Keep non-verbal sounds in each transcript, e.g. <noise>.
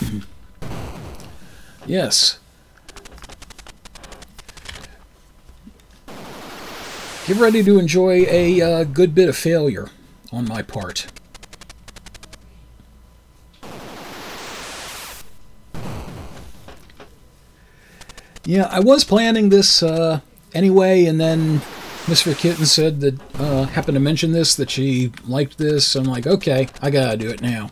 <laughs> yes. Get ready to enjoy a uh, good bit of failure on my part. Yeah, I was planning this uh, anyway, and then Misfit Kitten said that, uh, happened to mention this, that she liked this. I'm like, okay, I gotta do it now.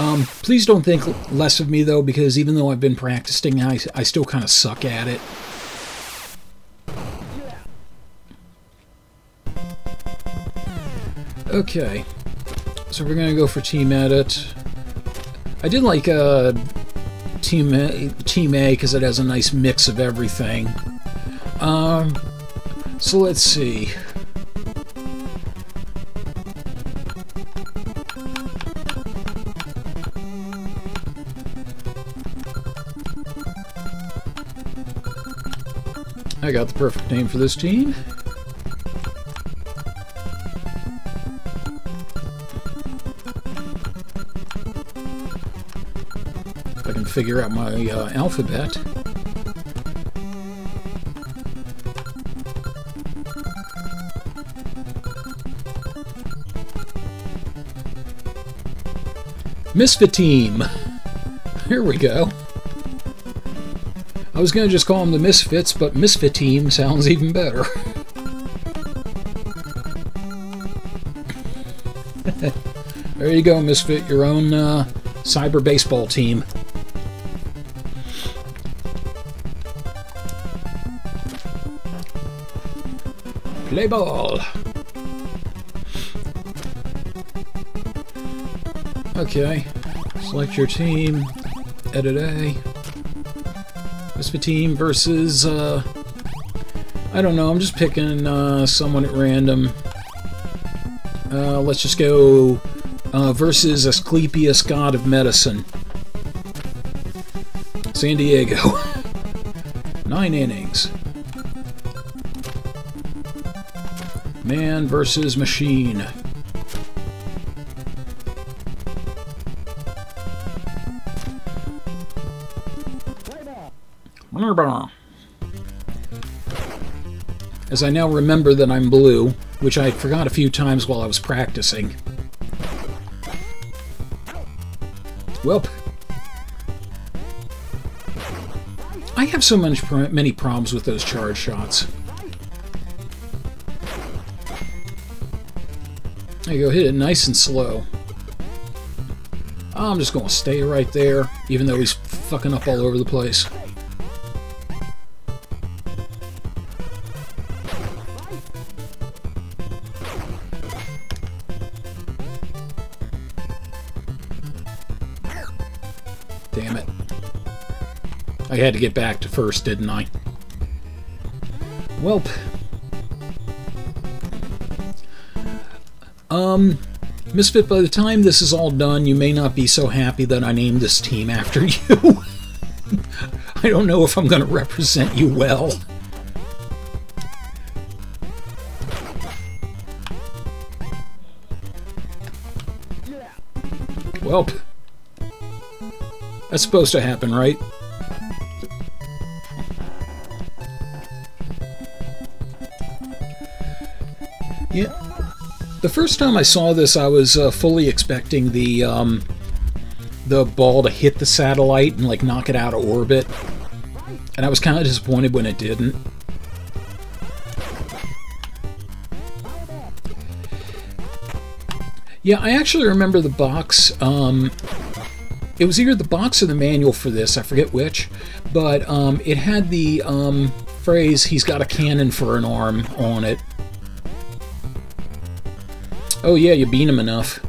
Um, please don't think less of me, though, because even though I've been practicing, I, I still kind of suck at it. Okay, so we're gonna go for Team Edit. I did like uh, Team A, Team A because it has a nice mix of everything. Um, so let's see. I got the perfect name for this team. If I can figure out my uh, alphabet. Misfit Team. Here we go. I was to just call them the Misfits, but Misfit Team sounds even better. <laughs> there you go, Misfit, your own uh, cyber baseball team. Play ball. Okay. Select your team. Edit A. Team versus, uh... I don't know, I'm just picking uh, someone at random. Uh, let's just go uh, versus Asclepius, god of medicine. San Diego. <laughs> Nine innings. Man versus machine. As I now remember that I'm blue, which I forgot a few times while I was practicing. Welp. I have so much, many problems with those charge shots. There you go, hit it nice and slow. I'm just to stay right there, even though he's fucking up all over the place. Had to get back to first, didn't I? Welp. Um, Misfit, by the time this is all done, you may not be so happy that I named this team after <laughs> you. I don't know if I'm going to represent you well. Welp. That's supposed to happen, right? Yeah. The first time I saw this, I was uh, fully expecting the um, the ball to hit the satellite and like knock it out of orbit, and I was kind of disappointed when it didn't. Yeah, I actually remember the box. Um, it was either the box or the manual for this, I forget which, but um, it had the um, phrase, he's got a cannon for an arm on it. Oh yeah, you bean him enough.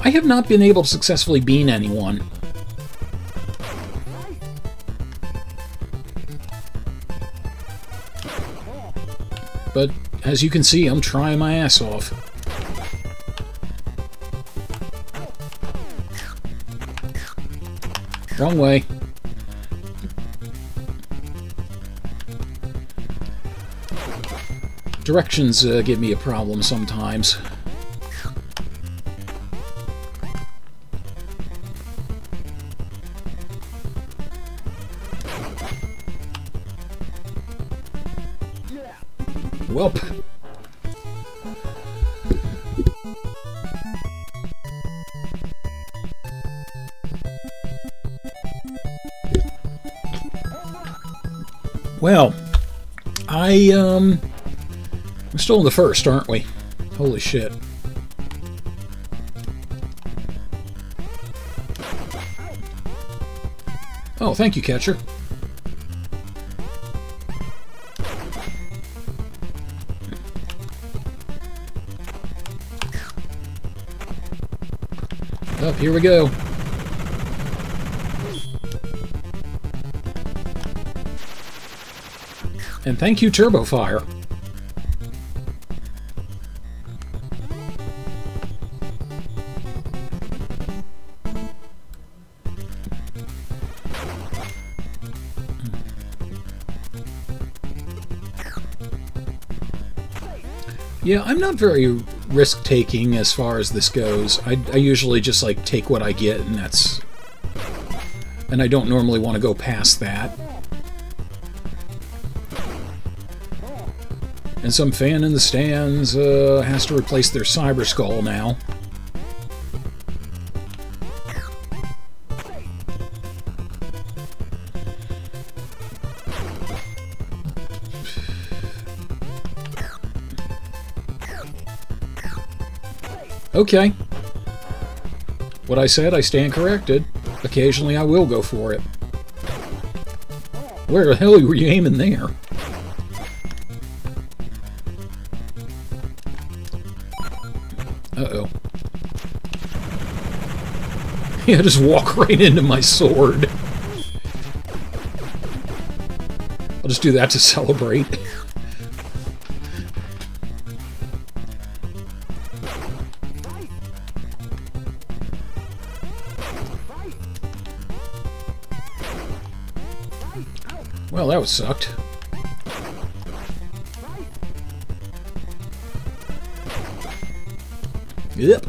I have not been able to successfully bean anyone. But, as you can see, I'm trying my ass off. Wrong way. Directions uh, give me a problem sometimes. Welp. Well, I, um we're still in the first, aren't we? Holy shit. Oh, thank you, catcher. Up, here we go. And thank you, Turbofire. Yeah, I'm not very risk-taking as far as this goes. I, I usually just, like, take what I get, and that's... And I don't normally want to go past that. And some fan in the stands uh, has to replace their Cyber Skull now. Okay. What I said, I stand corrected. Occasionally I will go for it. Where the hell were you aiming there? Uh-oh. <laughs> Yeah, just walk <laughs> right into my sword. I'll just do that to <laughs> celebrate. Sucked. Yep.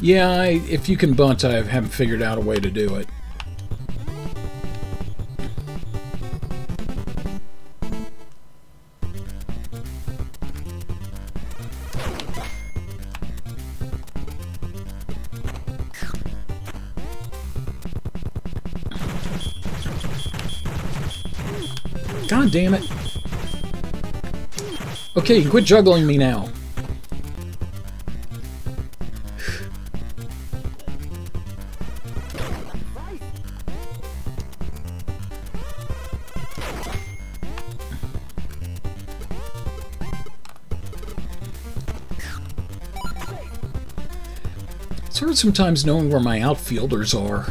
Yeah, I, if you can bunt, I haven't figured out a way to do it. Okay, quit juggling me now. It's hard sometimes knowing where my outfielders are.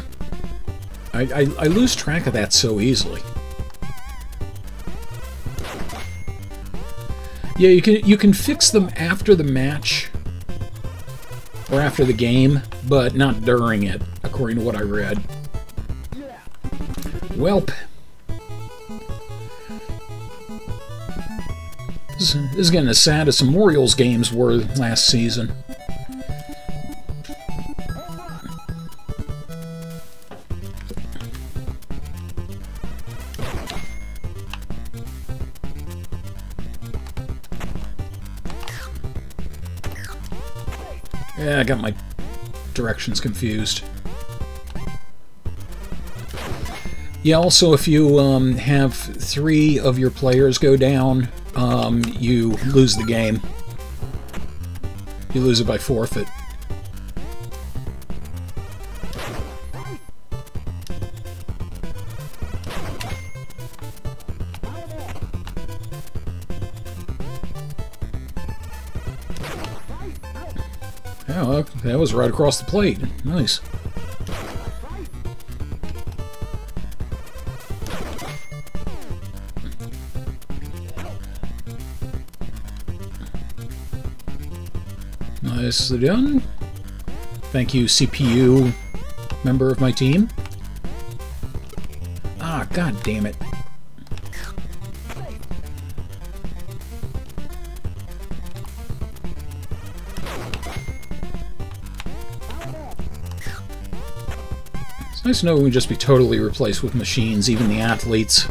I, I, I lose track of that so easily. Yeah, you can you can fix them after the match or after the game, but not during it, according to what I read. Welp. This is getting as sad as some Orioles games were last season. Yeah, I got my directions confused. Yeah, also, if you um, have three of your players go down, um, you lose the game. You lose it by forfeit. Right across the plate. Nice. Nicely done. Thank you, CPU member of my team. Ah, god damn it. Nice to know we'd just be totally replaced with machines, even the athletes.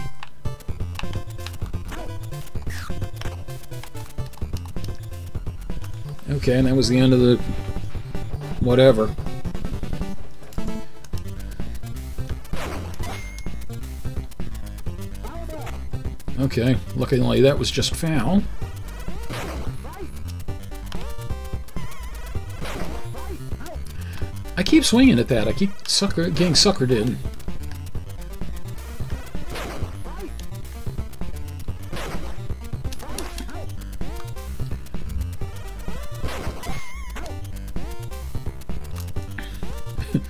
Okay, and that was the end of the... whatever. Okay, luckily that was just foul. Keep swinging at that. I keep sucker getting suckered in. <laughs>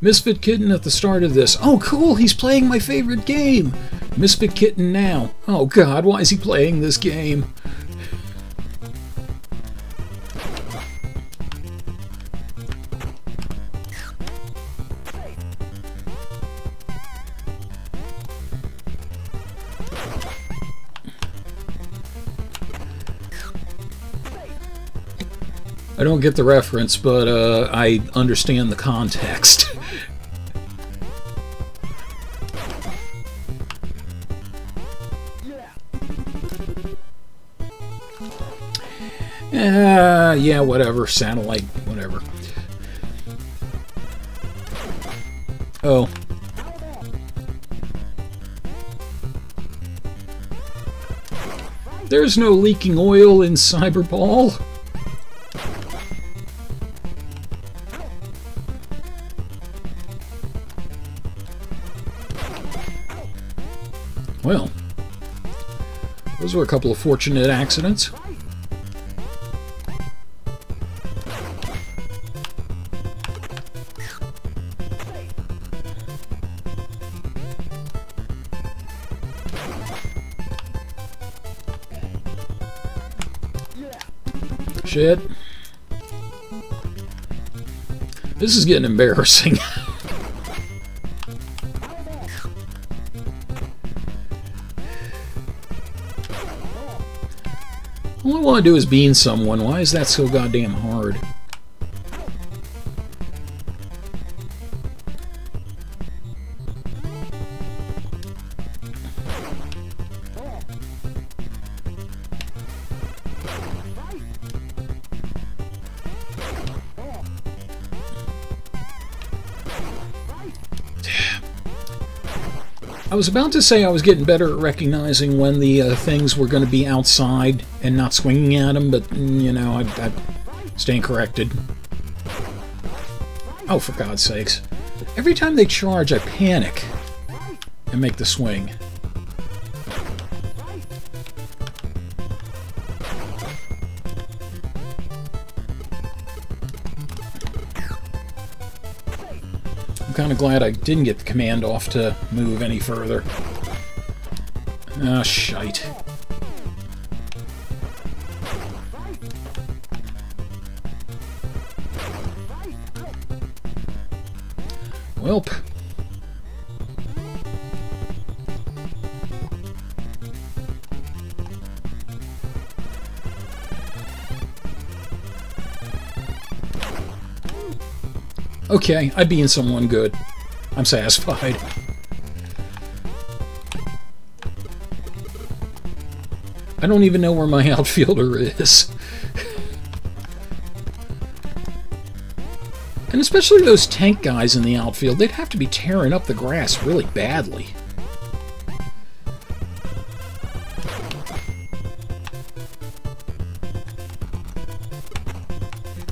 Misfit Kitten at the start of this. Oh, cool, he's playing my favorite game. Misfit Kitten now. Oh god, why is he playing this game? Don't get the reference, but uh, I understand the context. <laughs> Uh, yeah, whatever. Satellite, whatever. Oh. There's no leaking oil in Cyberball. Were a couple of fortunate accidents. Shit. This is getting embarrassing. <laughs> All I want to do is bean someone. Why is that so goddamn hard? Was about to say I was getting better at recognizing when the uh, things were going to be outside and not swinging at them, but, mm, you know, I, I stand corrected. Oh, for God's sakes. Every time they charge, I panic and make the swing. Kind of glad I didn't get the command off to move any further. Ah, shite. Welp. Okay, I being someone good. I'm satisfied. I don't even know where my <laughs> outfielder is. and especially those tank guys in the outfield, they'd have to be tearing up the grass really badly.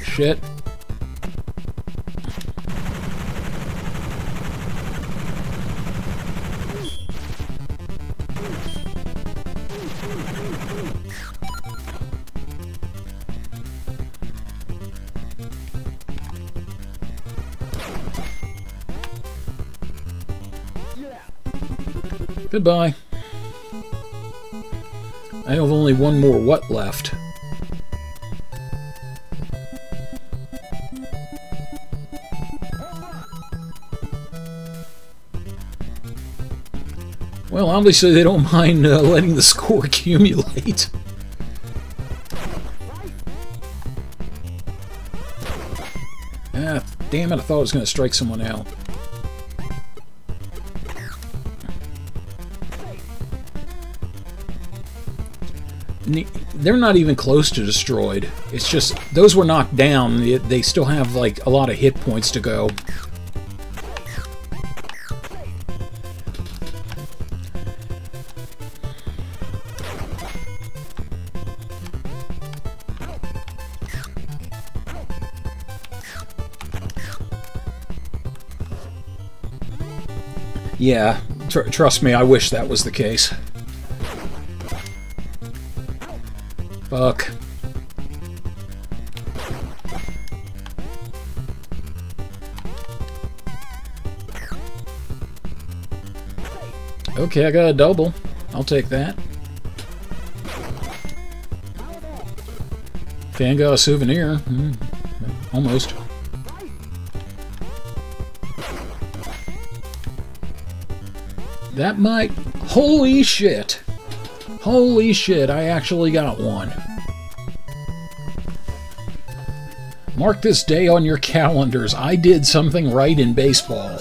Shit. Goodbye. I have only one more what left. Well, obviously they don't mind uh, letting the score <laughs> accumulate. Ah, damn it, I thought I was going to strike someone out. They're not even close to destroyed. It's just those were knocked down. They still have like a lot of hit points to go. Yeah, tr trust me, I wish that was the case. Fuck. Okay, I got a double. I'll take that. Fan got a souvenir. Mm, almost. That might... Holy shit! Holy shit, I actually got one. Mark this day on your calendars. I did something right in baseball.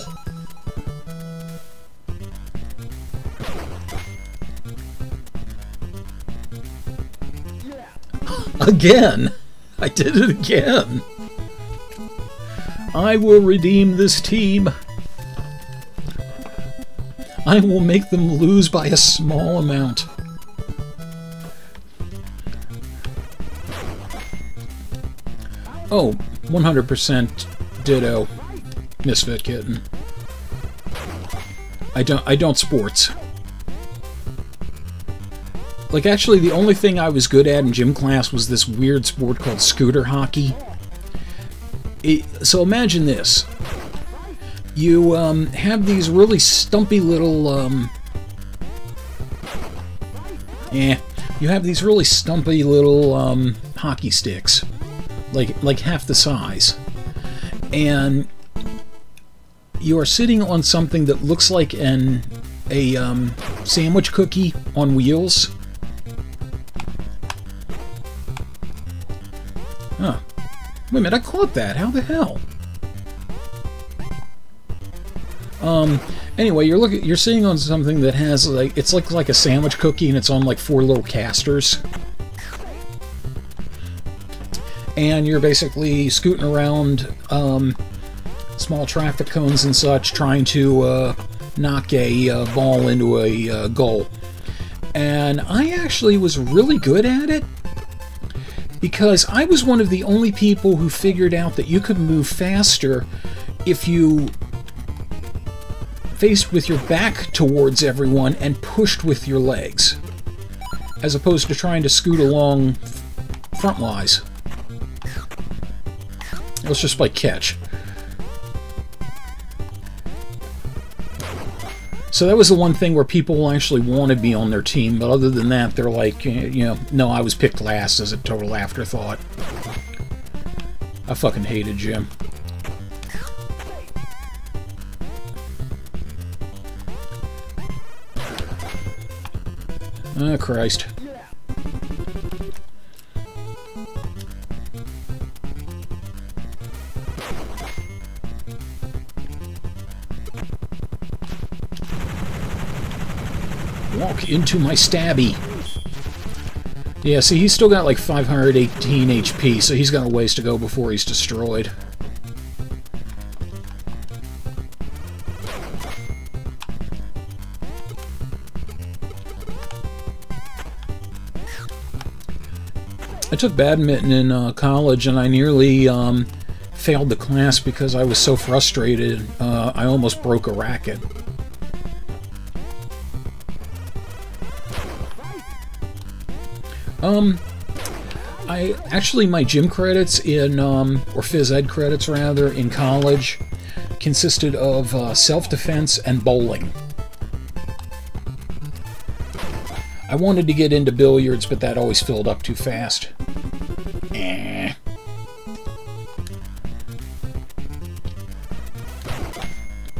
<gasps> Again! I did it again! I will redeem this team. I will make them lose by a small amount. Oh, 100% ditto Misfit Kitten. I don't I don't sports. Like actually the only thing I was good at in gym class was this weird sport called scooter hockey. It, so imagine this you um, have these really stumpy little um, yeah you have these really stumpy little um, hockey sticks like like half the size. And you are sitting on something that looks like an a um, sandwich cookie on wheels. Huh. Wait a minute I caught that. How the hell? Um, anyway, you're looking, you're sitting on something that has like it's like like a sandwich cookie, and it's on like four little casters, and you're basically scooting around um, small traffic cones and such, trying to uh, knock a uh, ball into a uh, goal. And I actually was really good at it because I was one of the only people who figured out that you could move faster if you faced with your back towards everyone and pushed with your legs, as opposed to trying to scoot along frontwise. Let's just play catch. So that was the one thing where people actually want to be on their team, but other than that, they're like, you know, no, I was picked last as a total afterthought. I fucking hated gym. Oh, Christ. Into my stabby. Yeah, see, he's still got like 518 HP, so he's got a ways to go before he's destroyed. I took badminton in uh, college and I nearly um, failed the class because I was so frustrated. Uh, I almost broke a racket. Um, I actually my gym credits in um, or phys ed credits rather in college consisted of uh, self-defense and bowling. I wanted to get into billiards, but that always filled up too fast. Eh.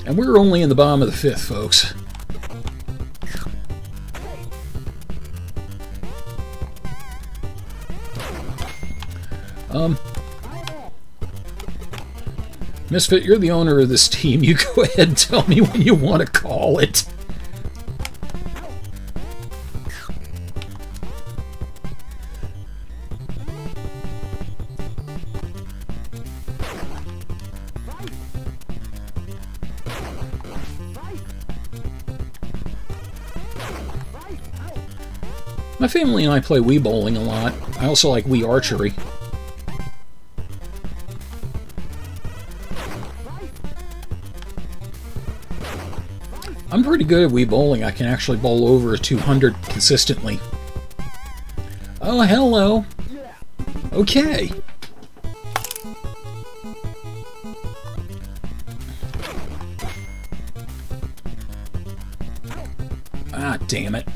And we're only in the bottom of the fifth, folks. Um, Misfit, you're the owner of this team. You <laughs> go ahead and tell me when you want to call it. My family and I play Wii Bowling a lot. I also like Wii Archery. Pretty good at Wii bowling. I can actually bowl over a 200 consistently. Oh, hello. Okay. Ah, damn it.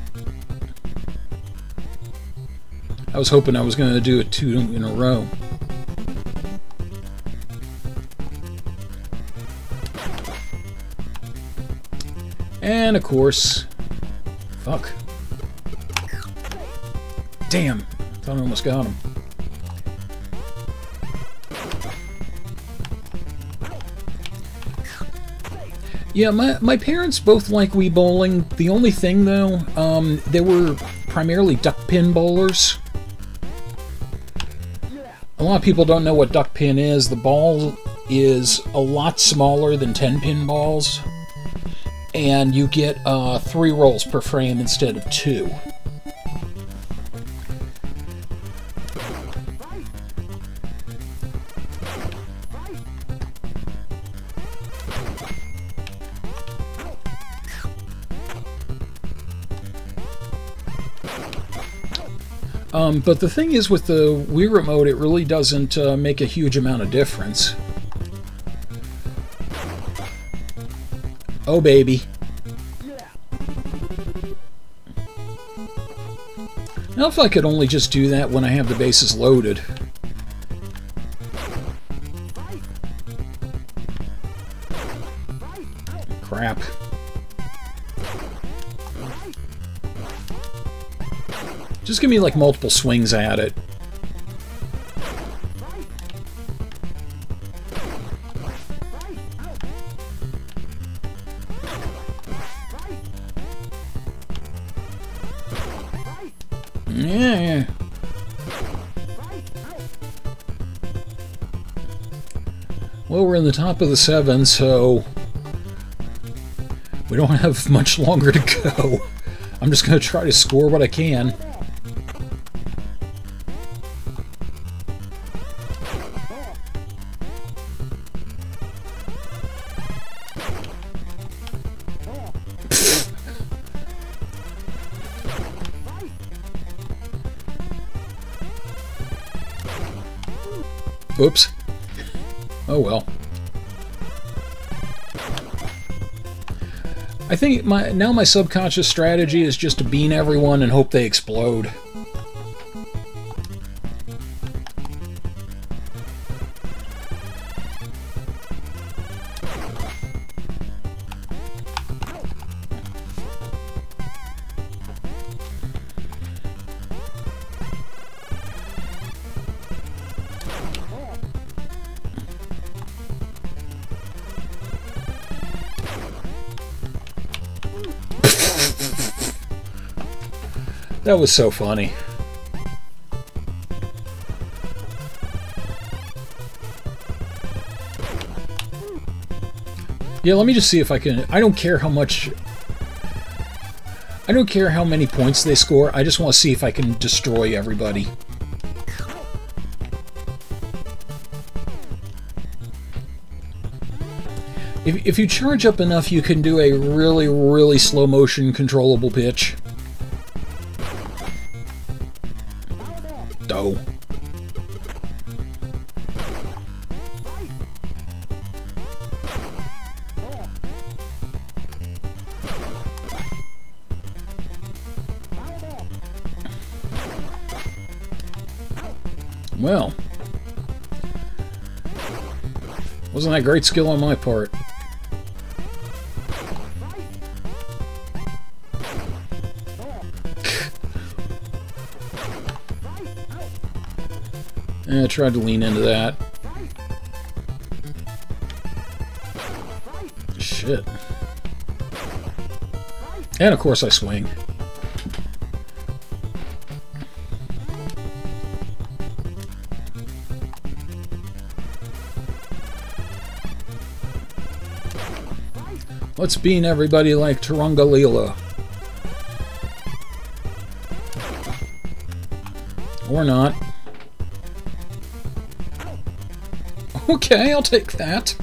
I was hoping I was going to do it two in a row. And of course, fuck. Damn, thought I almost got him. Yeah, my, my parents both like Wii bowling. The only thing, though, um, they were primarily duck pin bowlers. A lot of people don't know what duck pin is. The ball is a lot smaller than 10 pin balls, and you get uh, three rolls per frame instead of two. Um, but the thing is, with the Wii Remote, it really doesn't uh, make a huge amount of difference. Oh, baby. Now, if I could only just do that when I have the bases loaded. Crap. Just give me like multiple swings at it. The top of the seven, so we don't have much <laughs> longer to go. I'm just going to try to score what I can. Oops. Oh well. I think my now my subconscious strategy is just to bean everyone and hope they explode. That was so funny. Yeah, let me just see if I can... I don't care how much... I don't care how many points they score. I just want to see if I can destroy everybody. If, if you charge up enough, you can do a really, really slow motion controllable pitch. Great skill on my part? <laughs> Eh, I tried to lean into that. Shit. And of course I swing. Let's bean everybody like Tarungalila. Or not. Okay, I'll take that.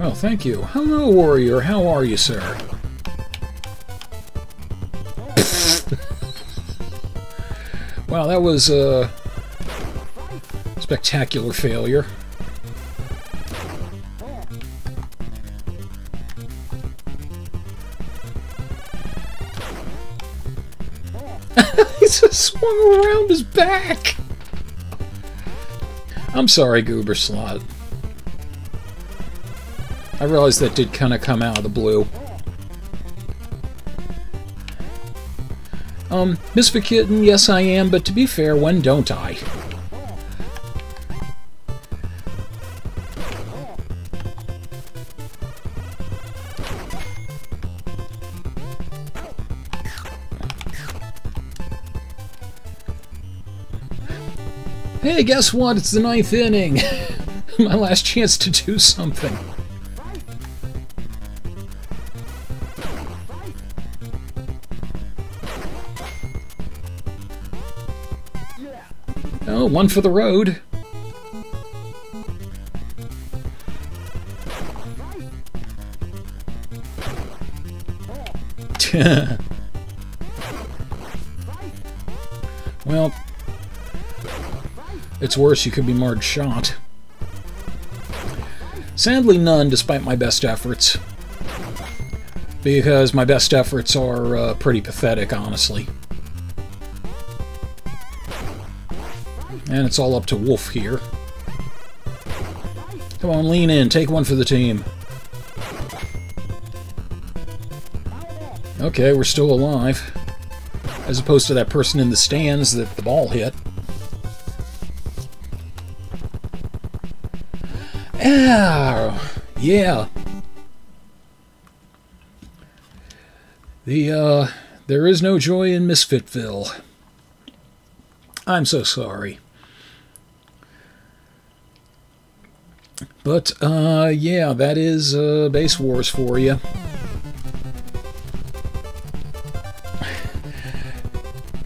Oh, thank you. Hello, warrior. How are you, sir? <laughs> wow, that was a spectacular failure. <laughs> he just swung around his back. I'm sorry, Goober Slot. I realized that did kind of come out of the blue. Um, Misfit Kitten, yes I am, but to be fair, when don't I? Hey, guess what? It's the ninth inning. <laughs> My last chance to do something. One for the road. <laughs> well, it's worse, you could be marred shot. Sadly, none, despite my best efforts. Because my best efforts are uh, pretty pathetic, honestly. And it's all up to Wolf here. Come on, lean in. Take one for the team. Okay, we're still alive. As opposed to that person in the stands that the ball hit. Ah, yeah. The, uh, there is no joy in Misfitville. I'm so sorry. But, uh, yeah, that is, uh, Base Wars for you.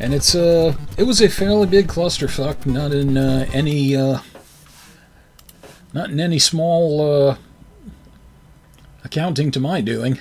And it's, uh, it was a fairly big clusterfuck, not in, uh, any, uh, not in any small uh, accounting to my doing.